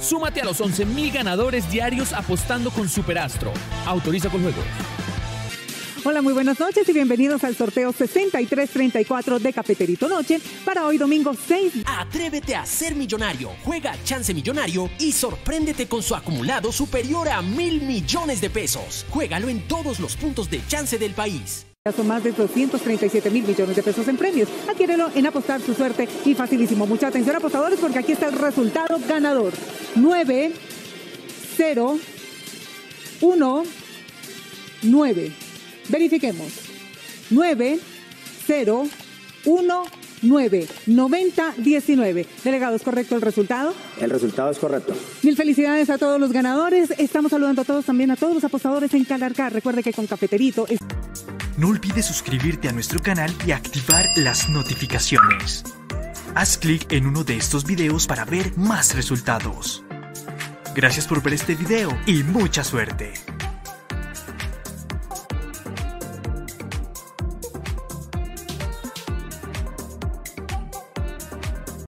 Súmate a los 11.000 ganadores diarios apostando con Superastro. Autoriza con juegos. Hola, muy buenas noches y bienvenidos al sorteo 6334 de Cafeterito Noche para hoy domingo 6. Atrévete a ser millonario, juega Chance Millonario y sorpréndete con su acumulado superior a mil millones de pesos. Juégalo en todos los puntos de Chance del país. Son más de 237 mil millones de pesos en premios. Adquiérelo en apostar su suerte y facilísimo. Mucha atención apostadores porque aquí está el resultado ganador. 9, 0, 1, 9. Verifiquemos. 9, 0, 1, 9, 90, 19. Delegado, ¿es correcto el resultado? El resultado es correcto. Mil felicidades a todos los ganadores. Estamos saludando a todos también a todos los apostadores en Calarcar. Recuerde que con Cafeterito es... No olvides suscribirte a nuestro canal y activar las notificaciones. Haz clic en uno de estos videos para ver más resultados. Gracias por ver este video y mucha suerte.